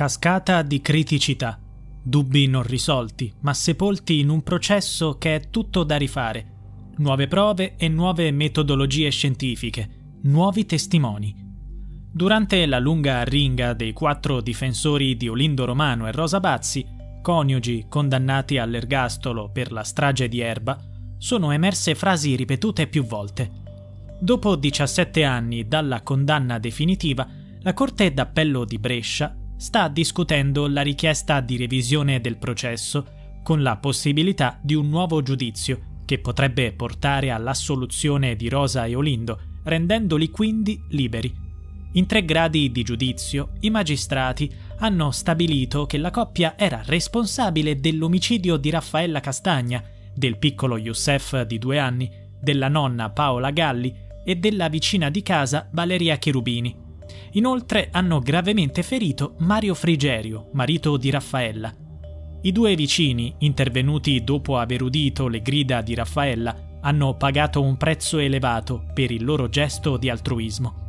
Cascata di criticità. Dubbi non risolti, ma sepolti in un processo che è tutto da rifare. Nuove prove e nuove metodologie scientifiche, nuovi testimoni. Durante la lunga arringa dei quattro difensori di Olindo Romano e Rosa Bazzi, coniugi condannati all'ergastolo per la strage di Erba, sono emerse frasi ripetute più volte. Dopo 17 anni dalla condanna definitiva, la Corte d'Appello di Brescia sta discutendo la richiesta di revisione del processo con la possibilità di un nuovo giudizio che potrebbe portare all'assoluzione di Rosa e Olindo, rendendoli quindi liberi. In tre gradi di giudizio, i magistrati hanno stabilito che la coppia era responsabile dell'omicidio di Raffaella Castagna, del piccolo Youssef di due anni, della nonna Paola Galli e della vicina di casa Valeria Cherubini. Inoltre hanno gravemente ferito Mario Frigerio, marito di Raffaella. I due vicini, intervenuti dopo aver udito le grida di Raffaella, hanno pagato un prezzo elevato per il loro gesto di altruismo.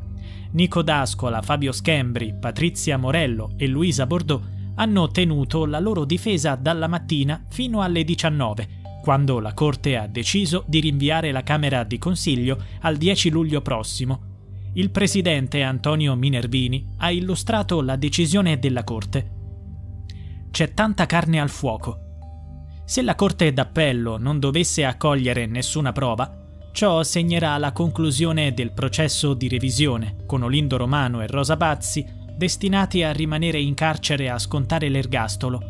Nico D'Ascola, Fabio Schembri, Patrizia Morello e Luisa Bordeaux hanno tenuto la loro difesa dalla mattina fino alle 19, quando la Corte ha deciso di rinviare la Camera di Consiglio al 10 luglio prossimo il presidente Antonio Minervini ha illustrato la decisione della Corte. C'è tanta carne al fuoco. Se la Corte d'Appello non dovesse accogliere nessuna prova, ciò segnerà la conclusione del processo di revisione, con Olindo Romano e Rosa Pazzi destinati a rimanere in carcere a scontare l'ergastolo.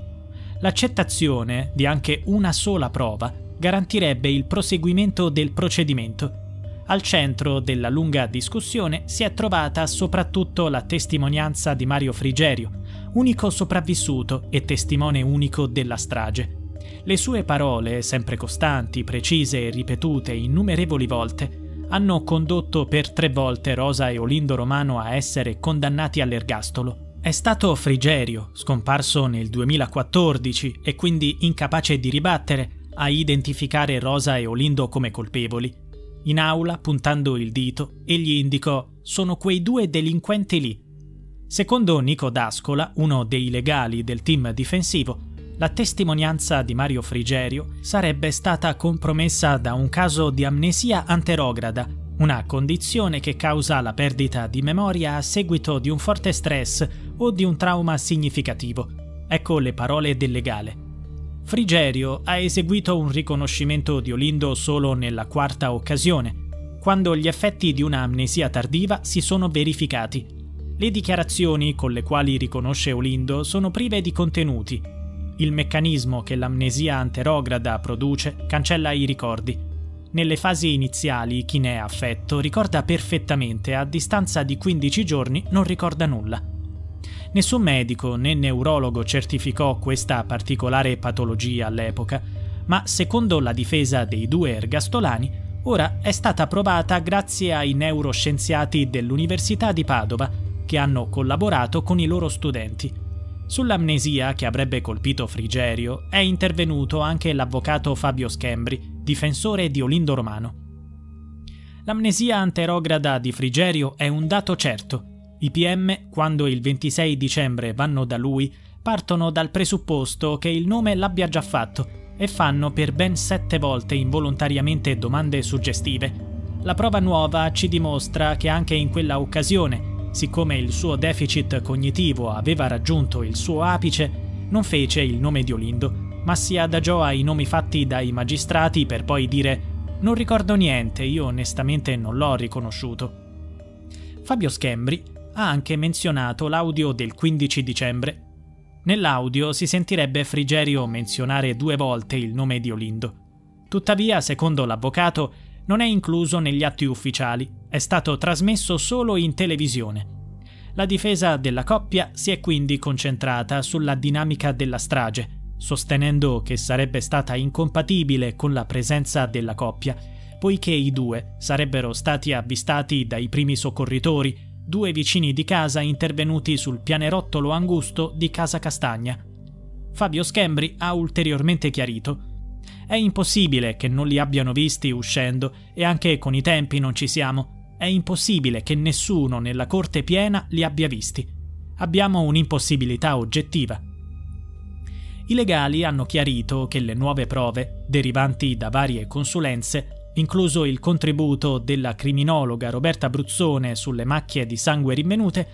L'accettazione di anche una sola prova garantirebbe il proseguimento del procedimento al centro della lunga discussione si è trovata soprattutto la testimonianza di Mario Frigerio, unico sopravvissuto e testimone unico della strage. Le sue parole, sempre costanti, precise e ripetute innumerevoli volte, hanno condotto per tre volte Rosa e Olindo Romano a essere condannati all'ergastolo. È stato Frigerio, scomparso nel 2014 e quindi incapace di ribattere, a identificare Rosa e Olindo come colpevoli. In aula, puntando il dito, egli indicò sono quei due delinquenti lì. Secondo Nico D'Ascola, uno dei legali del team difensivo, la testimonianza di Mario Frigerio sarebbe stata compromessa da un caso di amnesia anterograda, una condizione che causa la perdita di memoria a seguito di un forte stress o di un trauma significativo. Ecco le parole del legale. Frigerio ha eseguito un riconoscimento di Olindo solo nella quarta occasione, quando gli effetti di un'amnesia tardiva si sono verificati. Le dichiarazioni con le quali riconosce Olindo sono prive di contenuti. Il meccanismo che l'amnesia anterograda produce cancella i ricordi. Nelle fasi iniziali chi ne è affetto ricorda perfettamente, a distanza di 15 giorni non ricorda nulla. Nessun medico né neurologo certificò questa particolare patologia all'epoca, ma secondo la difesa dei due ergastolani, ora è stata provata grazie ai neuroscienziati dell'Università di Padova, che hanno collaborato con i loro studenti. Sull'amnesia che avrebbe colpito Frigerio è intervenuto anche l'avvocato Fabio Schembri, difensore di Olindo Romano. L'amnesia anterograda di Frigerio è un dato certo i PM, quando il 26 dicembre vanno da lui, partono dal presupposto che il nome l'abbia già fatto e fanno per ben sette volte involontariamente domande suggestive. La prova nuova ci dimostra che anche in quella occasione, siccome il suo deficit cognitivo aveva raggiunto il suo apice, non fece il nome di Olindo, ma si adagiò ai nomi fatti dai magistrati per poi dire non ricordo niente, io onestamente non l'ho riconosciuto. Fabio Schembri ha anche menzionato l'audio del 15 dicembre. Nell'audio si sentirebbe Frigerio menzionare due volte il nome di Olindo. Tuttavia, secondo l'avvocato, non è incluso negli atti ufficiali, è stato trasmesso solo in televisione. La difesa della coppia si è quindi concentrata sulla dinamica della strage, sostenendo che sarebbe stata incompatibile con la presenza della coppia, poiché i due sarebbero stati avvistati dai primi soccorritori due vicini di casa intervenuti sul pianerottolo angusto di Casa Castagna. Fabio Schembri ha ulteriormente chiarito. È impossibile che non li abbiano visti uscendo e anche con i tempi non ci siamo. È impossibile che nessuno nella corte piena li abbia visti. abbiamo un'impossibilità oggettiva. I legali hanno chiarito che le nuove prove, derivanti da varie consulenze, incluso il contributo della criminologa Roberta Bruzzone sulle macchie di sangue rinvenute,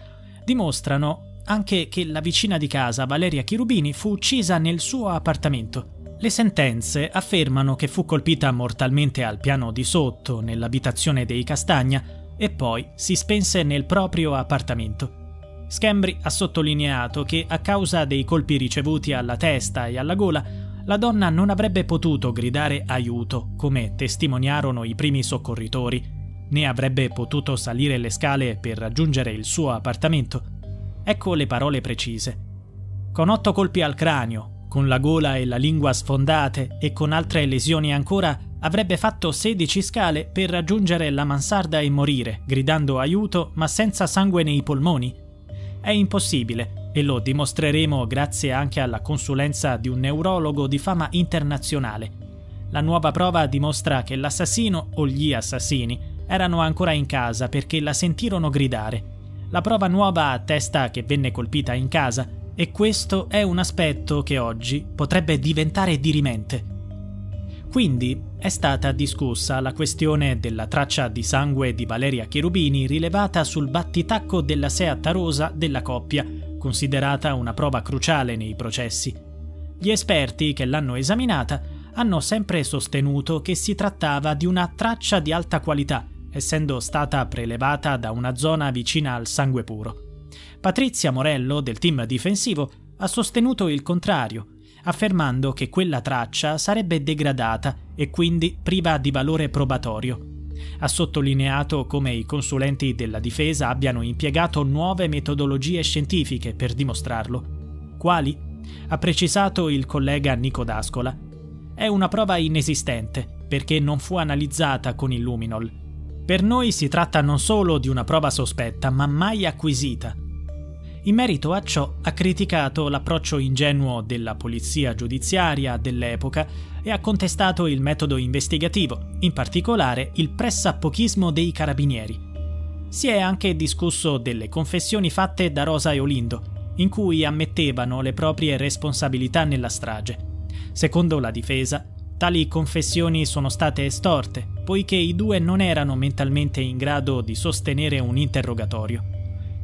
dimostrano anche che la vicina di casa Valeria Chirubini fu uccisa nel suo appartamento. Le sentenze affermano che fu colpita mortalmente al piano di sotto, nell'abitazione dei Castagna, e poi si spense nel proprio appartamento. Schembri ha sottolineato che a causa dei colpi ricevuti alla testa e alla gola, la donna non avrebbe potuto gridare aiuto, come testimoniarono i primi soccorritori, né avrebbe potuto salire le scale per raggiungere il suo appartamento. Ecco le parole precise. Con otto colpi al cranio, con la gola e la lingua sfondate e con altre lesioni ancora, avrebbe fatto 16 scale per raggiungere la mansarda e morire, gridando aiuto ma senza sangue nei polmoni. È impossibile e lo dimostreremo grazie anche alla consulenza di un neurologo di fama internazionale. La nuova prova dimostra che l'assassino o gli assassini erano ancora in casa perché la sentirono gridare la prova nuova attesta che venne colpita in casa e questo è un aspetto che oggi potrebbe diventare dirimente. Quindi è stata discussa la questione della traccia di sangue di Valeria Cherubini rilevata sul battitacco della Seat Rosa della coppia, considerata una prova cruciale nei processi. Gli esperti che l'hanno esaminata hanno sempre sostenuto che si trattava di una traccia di alta qualità essendo stata prelevata da una zona vicina al sangue puro. Patrizia Morello, del team difensivo, ha sostenuto il contrario, affermando che quella traccia sarebbe degradata e quindi priva di valore probatorio. Ha sottolineato come i consulenti della difesa abbiano impiegato nuove metodologie scientifiche per dimostrarlo. Quali? Ha precisato il collega Nico D'Ascola. È una prova inesistente, perché non fu analizzata con il luminol, per noi si tratta non solo di una prova sospetta, ma mai acquisita. In merito a ciò ha criticato l'approccio ingenuo della polizia giudiziaria dell'epoca e ha contestato il metodo investigativo, in particolare il pressapochismo dei carabinieri. Si è anche discusso delle confessioni fatte da Rosa e Olindo, in cui ammettevano le proprie responsabilità nella strage. Secondo la difesa, Tali confessioni sono state estorte, poiché i due non erano mentalmente in grado di sostenere un interrogatorio.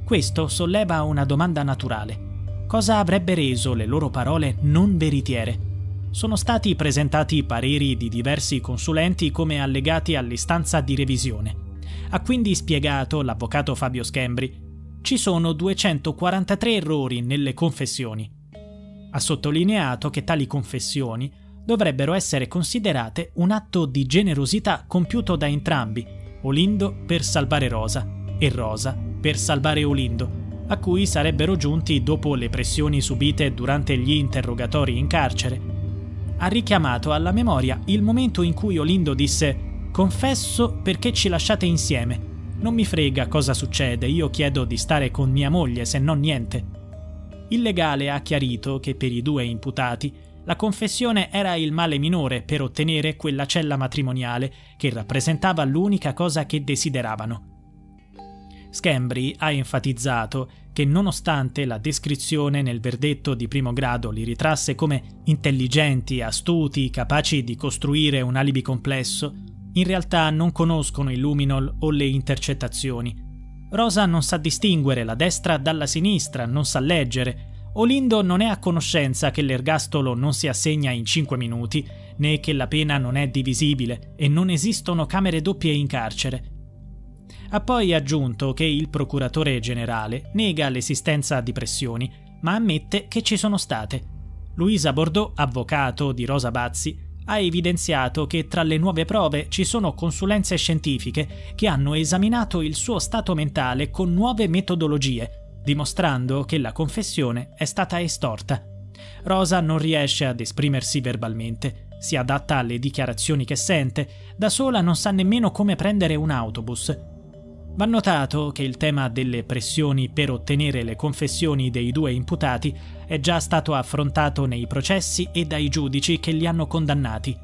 Questo solleva una domanda naturale. Cosa avrebbe reso le loro parole non veritiere? Sono stati presentati pareri di diversi consulenti come allegati all'istanza di revisione. Ha quindi spiegato l'avvocato Fabio Schembri ci sono 243 errori nelle confessioni. Ha sottolineato che tali confessioni dovrebbero essere considerate un atto di generosità compiuto da entrambi, Olindo per salvare Rosa e Rosa per salvare Olindo, a cui sarebbero giunti dopo le pressioni subite durante gli interrogatori in carcere. Ha richiamato alla memoria il momento in cui Olindo disse Confesso perché ci lasciate insieme. Non mi frega cosa succede, io chiedo di stare con mia moglie, se non niente. Il legale ha chiarito che per i due imputati la confessione era il male minore per ottenere quella cella matrimoniale che rappresentava l'unica cosa che desideravano. Schembri ha enfatizzato che nonostante la descrizione nel verdetto di primo grado li ritrasse come intelligenti, astuti, capaci di costruire un alibi complesso, in realtà non conoscono il luminol o le intercettazioni. Rosa non sa distinguere la destra dalla sinistra, non sa leggere, Olindo non è a conoscenza che l'ergastolo non si assegna in 5 minuti, né che la pena non è divisibile e non esistono camere doppie in carcere. Ha poi aggiunto che il procuratore generale nega l'esistenza di pressioni, ma ammette che ci sono state. Luisa Bordeaux, avvocato di Rosa Bazzi, ha evidenziato che tra le nuove prove ci sono consulenze scientifiche che hanno esaminato il suo stato mentale con nuove metodologie dimostrando che la confessione è stata estorta. Rosa non riesce ad esprimersi verbalmente, si adatta alle dichiarazioni che sente, da sola non sa nemmeno come prendere un autobus. Va notato che il tema delle pressioni per ottenere le confessioni dei due imputati è già stato affrontato nei processi e dai giudici che li hanno condannati.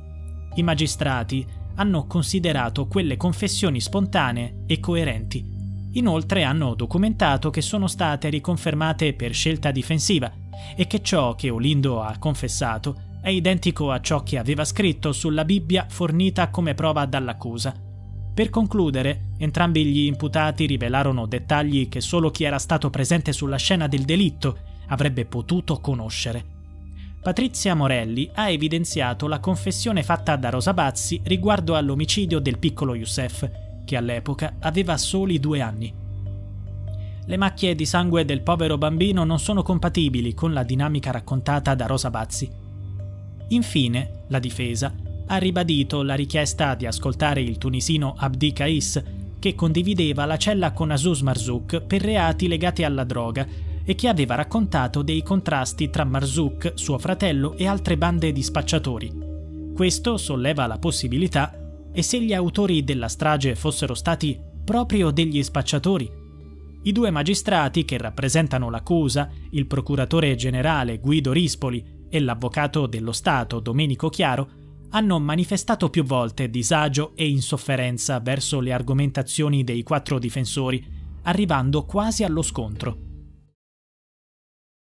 I magistrati hanno considerato quelle confessioni spontanee e coerenti Inoltre hanno documentato che sono state riconfermate per scelta difensiva e che ciò che Olindo ha confessato è identico a ciò che aveva scritto sulla Bibbia fornita come prova dall'accusa. Per concludere, entrambi gli imputati rivelarono dettagli che solo chi era stato presente sulla scena del delitto avrebbe potuto conoscere. Patrizia Morelli ha evidenziato la confessione fatta da Rosa Bazzi riguardo all'omicidio del piccolo Youssef, che all'epoca aveva soli due anni. Le macchie di sangue del povero bambino non sono compatibili con la dinamica raccontata da Rosa Bazzi. Infine, la difesa ha ribadito la richiesta di ascoltare il tunisino Abdi Kais, che condivideva la cella con Azus Marzouk per reati legati alla droga e che aveva raccontato dei contrasti tra Marzouk, suo fratello e altre bande di spacciatori. Questo solleva la possibilità, e se gli autori della strage fossero stati proprio degli spacciatori? I due magistrati che rappresentano l'accusa, il procuratore generale Guido Rispoli e l'avvocato dello Stato Domenico Chiaro, hanno manifestato più volte disagio e insofferenza verso le argomentazioni dei quattro difensori, arrivando quasi allo scontro.